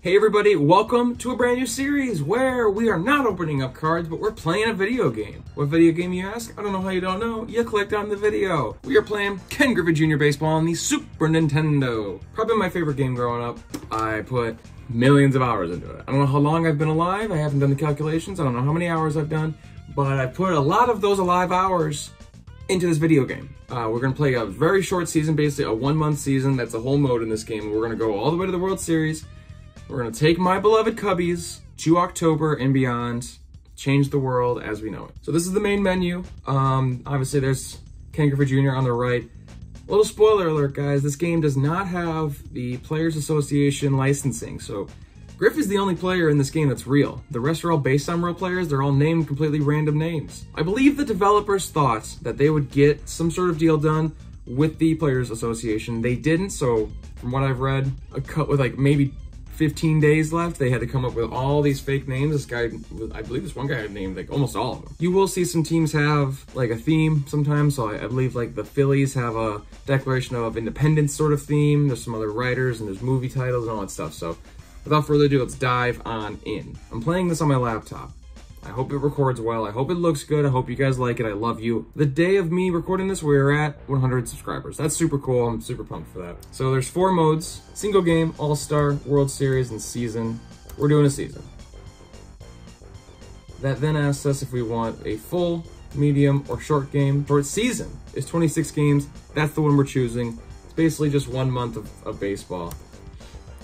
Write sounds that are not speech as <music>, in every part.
Hey everybody, welcome to a brand new series where we are not opening up cards, but we're playing a video game. What video game you ask? I don't know how you don't know. You clicked on the video. We are playing Ken Griffey Jr. Baseball on the Super Nintendo. Probably my favorite game growing up. I put millions of hours into it. I don't know how long I've been alive. I haven't done the calculations. I don't know how many hours I've done, but I put a lot of those alive hours into this video game. Uh, we're gonna play a very short season, basically a one month season. That's a whole mode in this game. We're gonna go all the way to the World Series. We're gonna take my beloved Cubbies to October and beyond, change the world as we know it. So this is the main menu. Um, obviously there's Ken Griffey Jr. on the right. Little spoiler alert, guys. This game does not have the Players Association licensing. So Griff is the only player in this game that's real. The rest are all based on real players. They're all named completely random names. I believe the developers thought that they would get some sort of deal done with the Players Association. They didn't, so from what I've read, a cut with like maybe 15 days left. They had to come up with all these fake names. This guy, I believe this one guy had named like almost all of them. You will see some teams have like a theme sometimes. So I, I believe like the Phillies have a Declaration of Independence sort of theme. There's some other writers and there's movie titles and all that stuff. So without further ado, let's dive on in. I'm playing this on my laptop. I hope it records well. I hope it looks good. I hope you guys like it. I love you. The day of me recording this, we're at 100 subscribers. That's super cool. I'm super pumped for that. So there's four modes, single game, all-star, World Series, and season. We're doing a season. That then asks us if we want a full, medium, or short game. Short season is 26 games. That's the one we're choosing. It's basically just one month of, of baseball.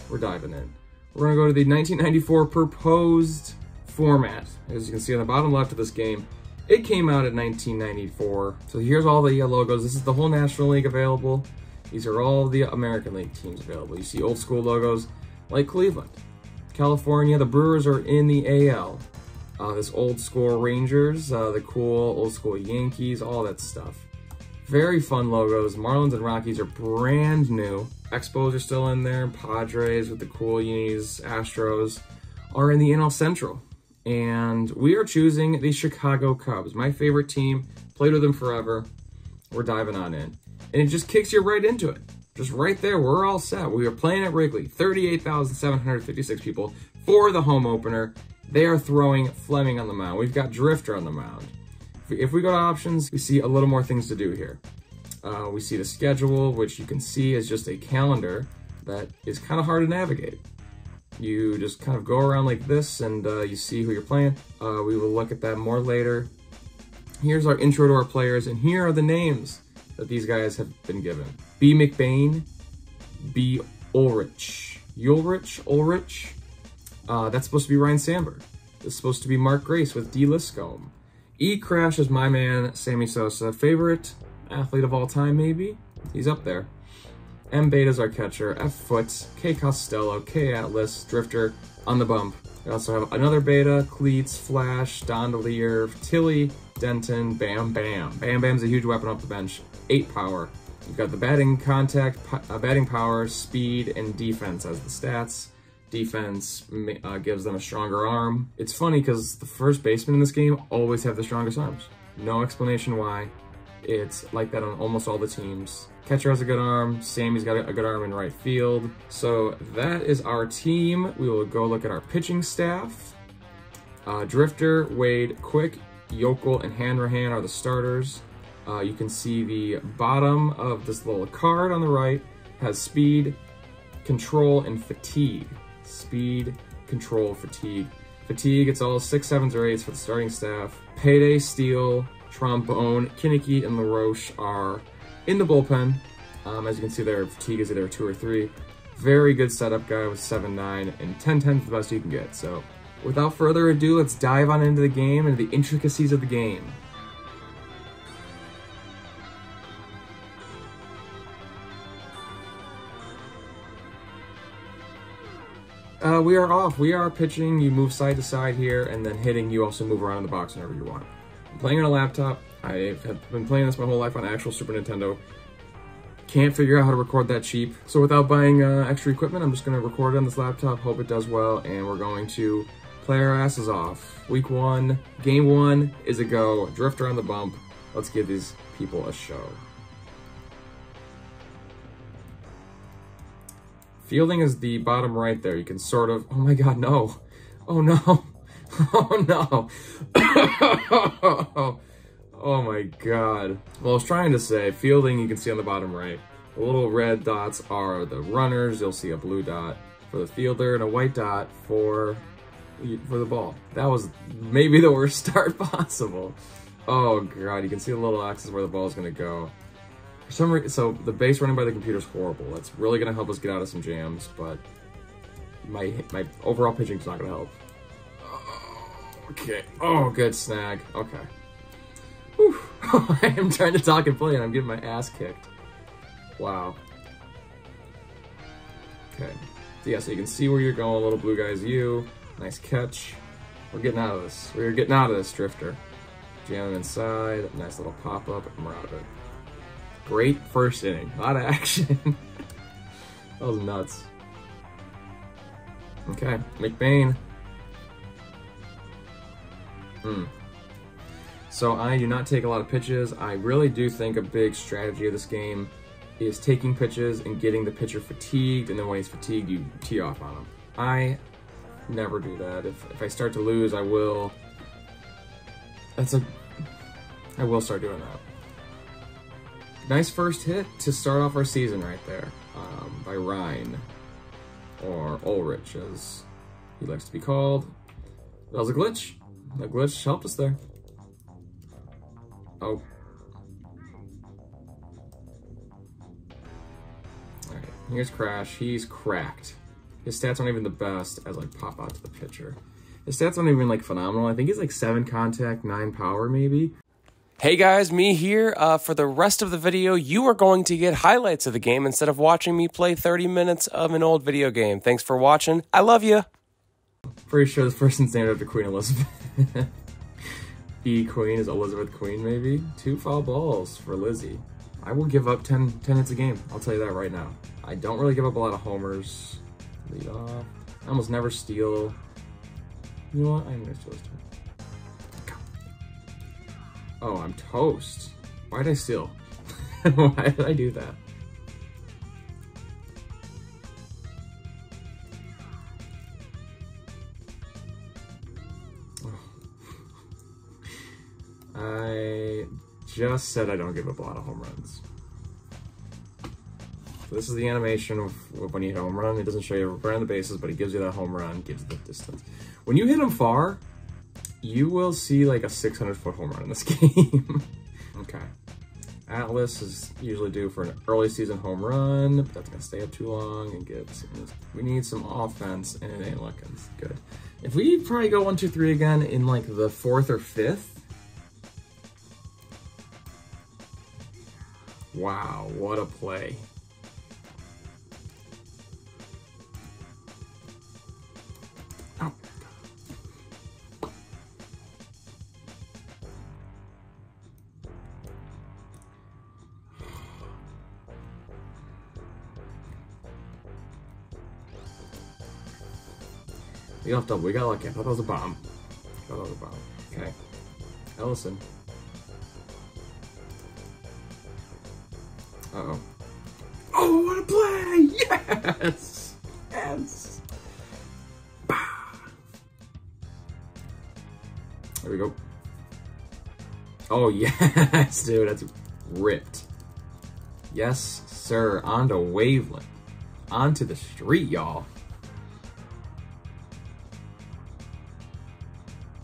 We're diving in. We're gonna go to the 1994 proposed format. As you can see on the bottom left of this game, it came out in 1994. So here's all the logos. This is the whole National League available. These are all the American League teams available. You see old school logos like Cleveland. California, the Brewers are in the AL. Uh, this old school Rangers, uh, the cool old school Yankees, all that stuff. Very fun logos. Marlins and Rockies are brand new. Expos are still in there. Padres with the cool unis. Astros are in the NL Central and we are choosing the Chicago Cubs, my favorite team. Played with them forever. We're diving on in. And it just kicks you right into it. Just right there, we're all set. We are playing at Wrigley, 38,756 people for the home opener. They are throwing Fleming on the mound. We've got Drifter on the mound. If we go to options, we see a little more things to do here. Uh, we see the schedule, which you can see is just a calendar that is kind of hard to navigate. You just kind of go around like this and uh, you see who you're playing. Uh, we will look at that more later. Here's our intro to our players, and here are the names that these guys have been given. B. McBain, B. Ulrich. Ulrich, Ulrich, uh, that's supposed to be Ryne Sandberg. This is supposed to be Mark Grace with D. Liscomb. E. Crash is my man, Sammy Sosa. Favorite athlete of all time, maybe? He's up there. M Beta's our catcher, F Foot, K Costello, K Atlas, Drifter on the bump. We also have another Beta, Cleats, Flash, Dondelier, Tilly, Denton, Bam Bam. Bam Bam's a huge weapon off the bench. 8 power. You've got the batting contact, uh, batting power, speed, and defense as the stats. Defense uh, gives them a stronger arm. It's funny because the first baseman in this game always have the strongest arms. No explanation why. It's like that on almost all the teams. Catcher has a good arm. Sammy's got a good arm in right field. So that is our team. We will go look at our pitching staff. Uh, Drifter, Wade, Quick, Yokel, and Hanrahan are the starters. Uh, you can see the bottom of this little card on the right has speed, control, and fatigue. Speed, control, fatigue. Fatigue, it's all six, sevens, or eights for the starting staff. Payday, Steele, Trombone, Kinnicky, and LaRoche are in the bullpen. Um, as you can see there, fatigue is either two or three. Very good setup guy with 7-9 and 10-10 is the best you can get. So without further ado, let's dive on into the game and the intricacies of the game. Uh, we are off. We are pitching. You move side to side here, and then hitting, you also move around in the box whenever you want. Playing on a laptop. I have been playing this my whole life on actual Super Nintendo. Can't figure out how to record that cheap. So without buying uh, extra equipment, I'm just going to record it on this laptop, hope it does well, and we're going to play our asses off. Week one, game one is a go. Drifter on the bump. Let's give these people a show. Fielding is the bottom right there. You can sort of, oh my God, no. Oh no. <laughs> <laughs> Oh no. <coughs> oh my God. Well, I was trying to say, fielding you can see on the bottom right. The little red dots are the runners. You'll see a blue dot for the fielder and a white dot for for the ball. That was maybe the worst <laughs> start possible. Oh god, you can see the little axis where the ball is gonna go. For some reason, so the base running by the computer is horrible. That's really gonna help us get out of some jams, but my my overall pitching is not gonna help. Okay. Oh, good snag. Okay. Whew. <laughs> I am trying to talk and play, and I'm getting my ass kicked. Wow. Okay. So yeah, so you can see where you're going. Little blue guy's you. Nice catch. We're getting out of this. We're getting out of this drifter. Jam inside. Nice little pop up, and we're out of it. Great first inning. A lot of <laughs> action. that was nuts. Okay, McBain. Hmm. So I do not take a lot of pitches. I really do think a big strategy of this game is taking pitches and getting the pitcher fatigued, and then when he's fatigued, you tee off on him. I never do that. If, if I start to lose, I will... That's a... I will start doing that. Nice first hit to start off our season right there um, by Ryne, or Ulrich as he likes to be called. That was a glitch. That glitch helped us there. Oh. Alright, here's Crash. He's cracked. His stats aren't even the best as I pop out to the pitcher. His stats aren't even like phenomenal. I think he's like 7 contact, 9 power maybe. Hey guys, me here. Uh, for the rest of the video, you are going to get highlights of the game instead of watching me play 30 minutes of an old video game. Thanks for watching. I love you. Pretty sure this person's named after Queen Elizabeth. <laughs> <laughs> E Queen is Elizabeth Queen, maybe? Two foul balls for Lizzie. I will give up 10, 10 hits a game. I'll tell you that right now. I don't really give up a lot of homers. Lead off. I almost never steal. You know what? I'm gonna steal this time. Oh, I'm toast. Why did I steal? <laughs> Why did I do that? Just said I don't give up a lot of home runs. So this is the animation of when you hit a home run. It doesn't show you around the bases, but it gives you that home run, gives the distance. When you hit them far, you will see like a 600 foot home run in this <laughs> game. okay. Atlas is usually due for an early season home run, but that's gonna stay up too long and get, we need some offense and it ain't looking good. If we probably go one, two, three again in like the fourth or fifth, Wow, what a play. Oh, we got double. We got lucky. I thought that was a bomb. I thought that was a bomb. Okay. Ellison. Uh-oh. Oh, what a play! Yes! Yes! Bah. There we go. Oh, <laughs> yes, dude. That's ripped. Yes, sir. On to Waveland. Onto the street, y'all.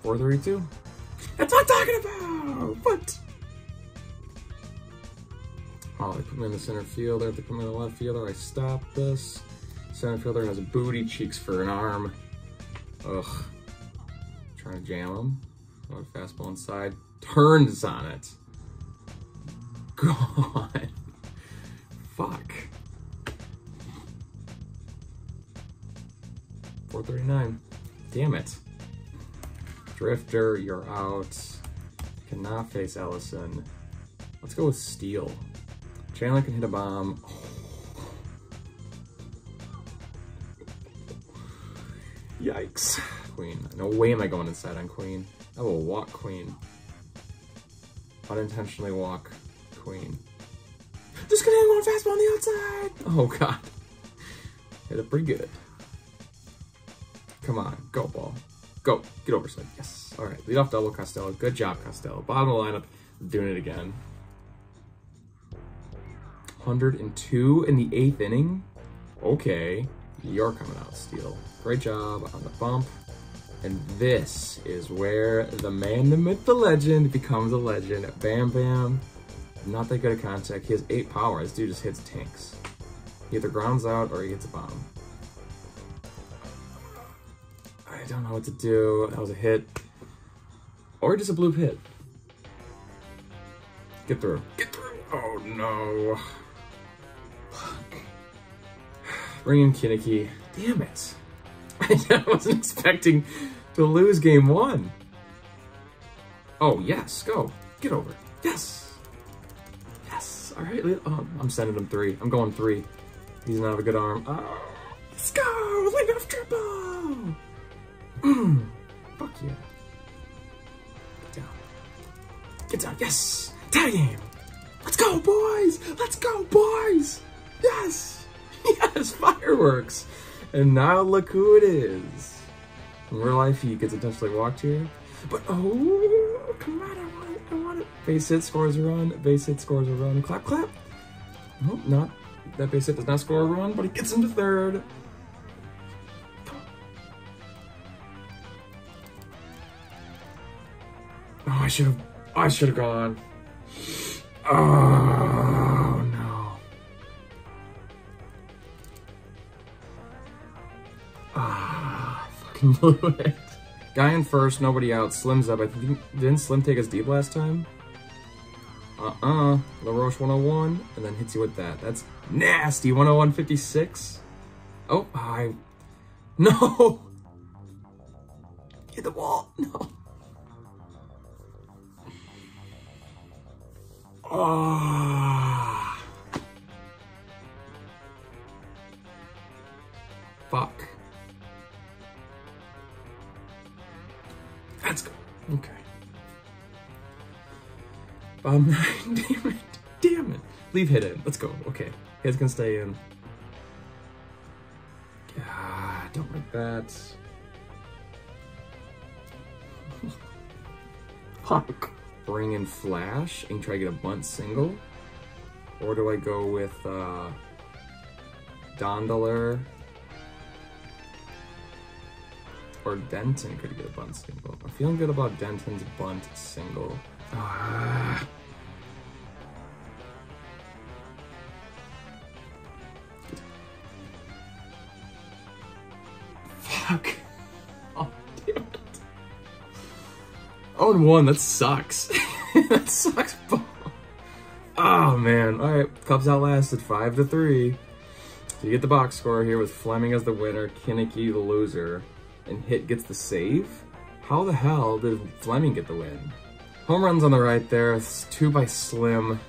432? That's what I'm talking about! What? Oh, they put me in the center fielder. They put me in the left fielder. I stop this. Center fielder has booty cheeks for an arm. Ugh. Trying to jam him. Oh, fastball inside. Turns on it. <laughs> God. Fuck. 439. Damn it. Drifter, you're out. Cannot face Ellison. Let's go with Steele. Chandler can hit a bomb. Yikes. Queen. No way am I going inside on Queen. I will walk Queen. Unintentionally walk Queen. Just gonna hit one fastball on the outside! Oh god. Hit it pretty good. Come on, go ball. Go, get over side. Yes. All right, lead off double Costello. Good job, Costello. Bottom of the lineup, doing it again. 102 in the eighth inning. Okay, you're coming out, Steele. Great job on the bump. And this is where the man, the myth, the legend becomes a legend. Bam Bam. Not that good at contact. He has eight power. This dude just hits tanks. He either grounds out or he hits a bomb. I don't know what to do. That was a hit. Or just a blue hit. Get through. Get through. Oh no. Bring in Kinnicky. Damn it. <laughs> I wasn't expecting to lose game one. Oh, yes, go. Get over. Yes. Yes. All right. Oh, I'm sending him three. I'm going three. He's not have a good arm. Oh, let's go. Lead off triple. <clears throat> Fuck yeah. Get down. Get down. Yes. Tie game. Let's go, boys. Let's go, boys. Yes. <laughs> Yes. Fireworks. And now look who it is. In real life, he gets intentionally walked here. But, oh, come on, I want it, I want it. Base hit scores a run, base hit scores a run. Clap, clap. Nope, not. That base hit does not score a run, but he gets into third. Oh, I should have, I should have gone. Oh, fucking blew it. Guy in first, nobody out. Slim's up. I think didn't Slim take us deep last time? Uh-uh. LaRoche 101, and then hits you with that. That's nasty. 101.56. Oh, I... No! <laughs> Hit the wall. No. Ah. Fuck. Let's go. Okay. Um, <laughs> damn it. Damn it. Leave hit in. Let's go. Okay. Heads can stay in. Ah, don't like that. <laughs> Fuck. Bring in Flash and try to get a bunt single? Or do I go with, uh, Dondeler? Or Denton could get a bunt single. I'm feeling good about Denton's bunt single. Ah. <sighs> Fuck. <laughs> Oh, damn it. Oh, and one. That sucks. <laughs> that sucks. Oh, man. All right. Cubs outlasted 5 to three. So you get the box score here with Fleming as the winner, Kinnicky the loser, and Hit gets the save? How the hell did Fleming get the win? Home runs on the right there. It's two by Slim,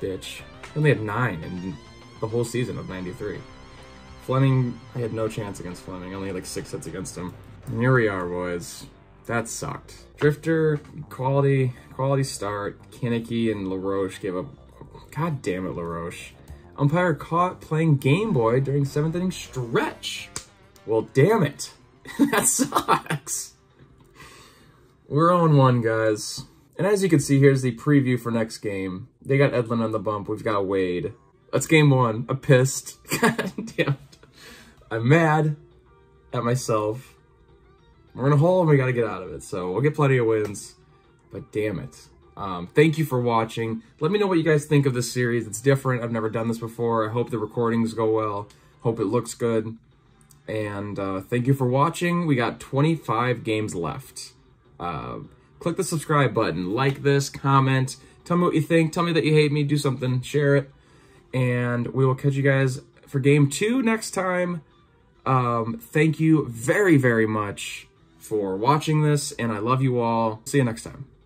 bitch. He only had nine in the whole season of 93. Fleming, I had no chance against Fleming. I only had like six hits against him. And here we are, boys. That sucked. Drifter, quality, quality start. Kinnicky and LaRoche gave up. God damn it, LaRoche. Umpire caught playing Game Boy during seventh inning stretch. Well, damn it. <laughs> that sucks. We're on one, guys. And as you can see, here's the preview for next game. They got Edlin on the bump. We've got Wade. That's game one. I'm pissed. <laughs> God damn it. I'm mad at myself. We're in a hole and we got to get out of it. So we'll get plenty of wins. But damn it. Um, thank you for watching. Let me know what you guys think of this series. It's different. I've never done this before. I hope the recordings go well. Hope it looks good. And uh, thank you for watching. We got 25 games left. Uh, click the subscribe button. Like this, comment. Tell me what you think. Tell me that you hate me. Do something. Share it. And we will catch you guys for game two next time. Um, thank you very, very much for watching this. And I love you all. See you next time.